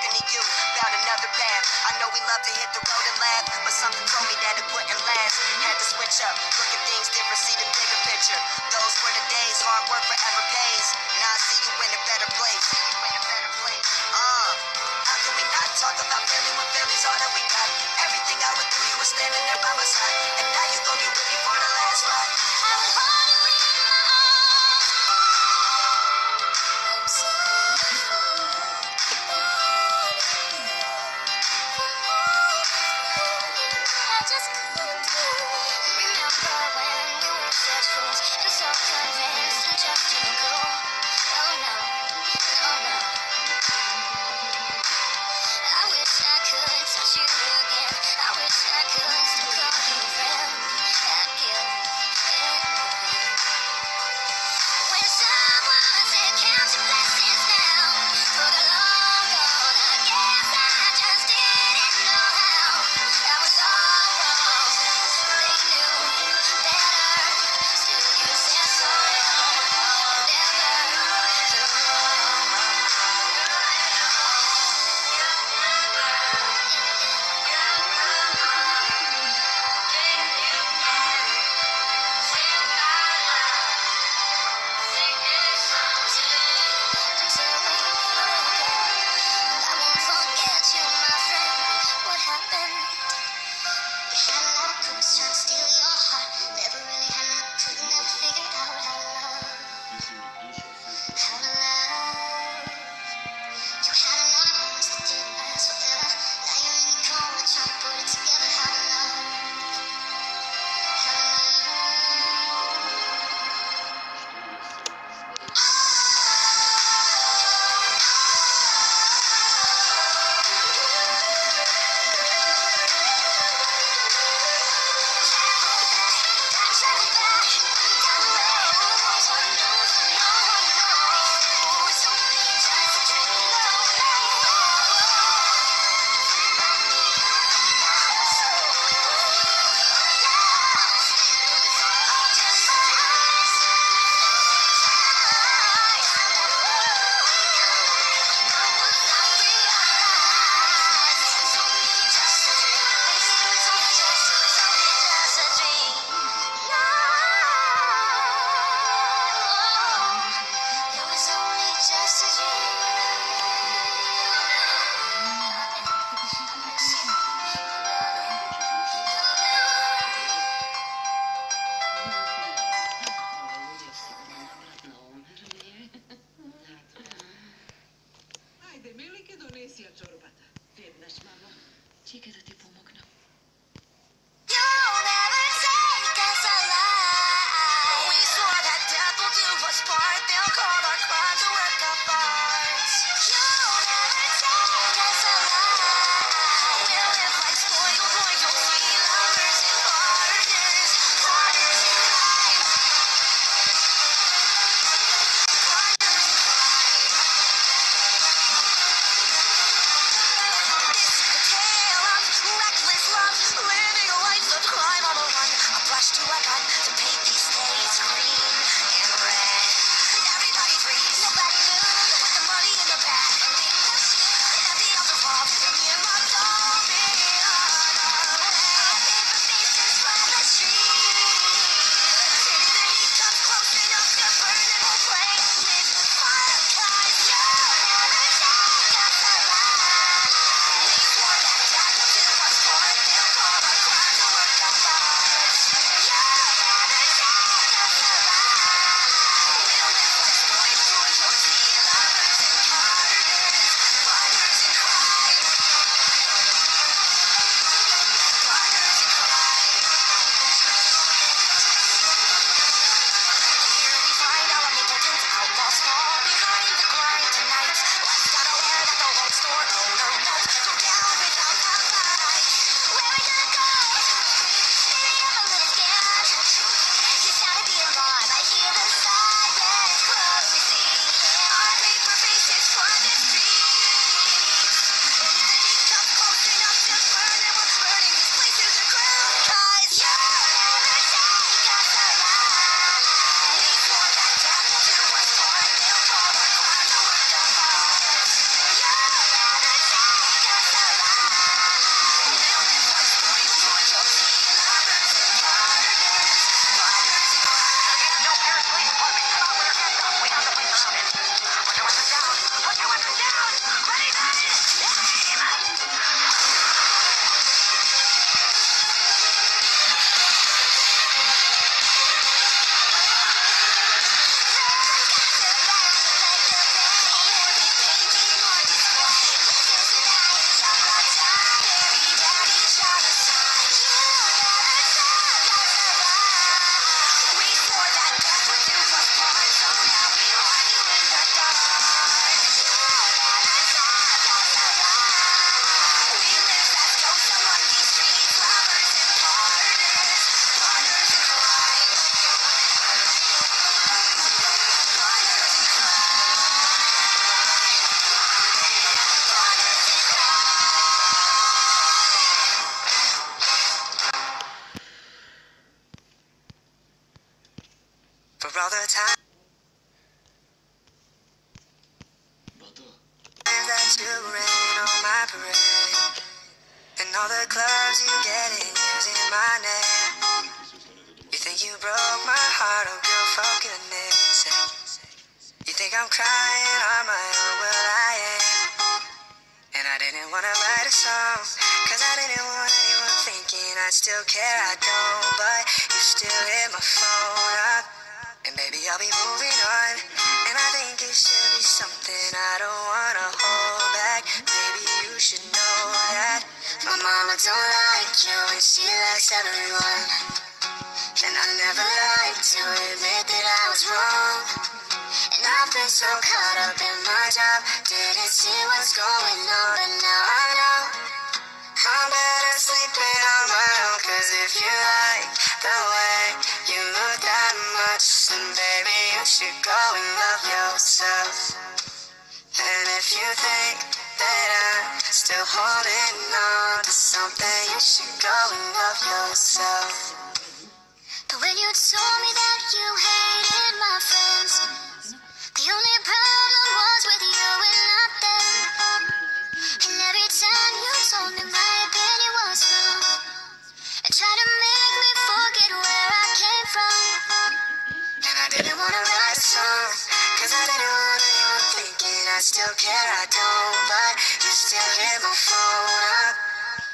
talking to you about another path. I know we love to hit the road and laugh, but something told me that it wouldn't last. Had to switch up, look at things different, see the bigger picture. Time you all the clubs you get in using my name. You think you broke my heart, oh girl, for goodness sake. You think I'm crying on my own, well I am. And I didn't wanna write a song, cause I didn't want anyone thinking I still care, I don't. But you still hit my phone and baby, I'll be moving on. And I think it should be something I don't wanna hold back. Maybe you should know that. My mama don't like you, and she likes everyone. And I never liked to admit that I was wrong. And I've been so caught up in my job, didn't see what's going on, but now I know. I'm better sleeping on my own, cause if you like the way you look that much, then baby, you should go and love yourself. And if you think that I'm still holding on to something, you should go and love yourself. But when you told me that you hated my friends, the only problem was with you and not them. And every time you told me I still care, I don't. But you still hit my phone up,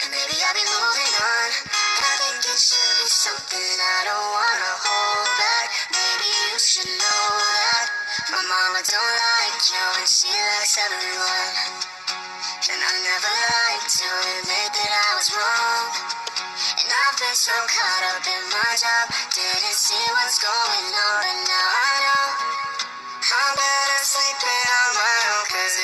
and maybe I'll be moving on. I think it should be something I don't wanna hold back. Maybe you should know that my mama don't like you, and she likes everyone. And I never liked to admit that I was wrong. And I've been so caught up in my job, didn't see what's going on, and now I know. I'm better sleeping on my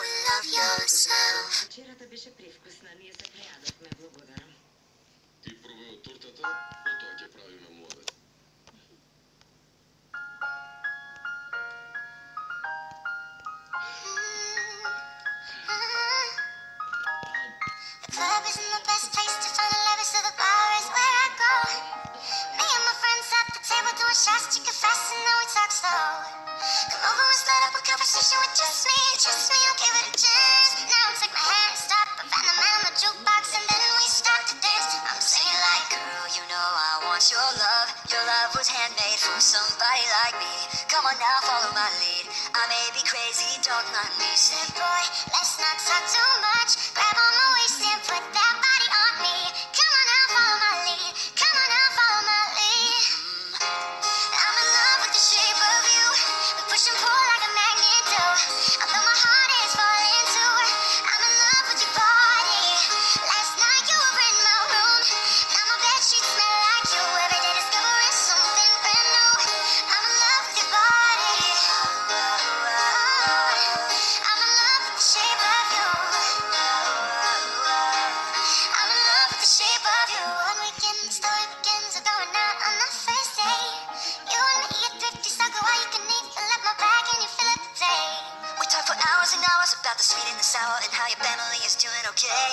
love yourself. Вчерата беше привкусна, ние се преядохме, благодарам. Ти пробај од тортата, потоа ќе правиме младе. The club isn't the best place to find lovers, so the bar is where I go. Conversation with just me, just me, I'll give it a chance. Now take my hand, stop, I find the man on the jukebox, and then we start to dance. I'm singing like, Girl, you know I want your love. Your love was handmade for somebody like me. Come on now, follow my lead. I may be crazy, don't mind me. Say, boy, let's the sweet and the sour and how your family is doing okay.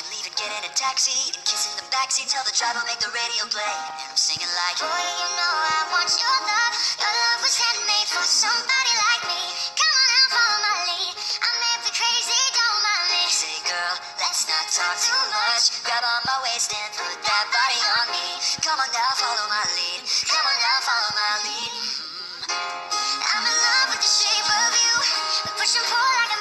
And leaving, getting a taxi and kissing the backseat. Tell the driver make the radio play. And I'm singing like, Boy, you know I want your love. Your love was handmade for somebody like me. Come on now, follow my lead. I may be crazy, don't mind me. Say, girl, let's not talk too much. Grab on my waist and put that body on me. Come on now, follow my lead. Come on now, follow my lead. Mm. I'm in love with the shape of you. We push and pull like